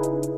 Bye.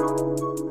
Música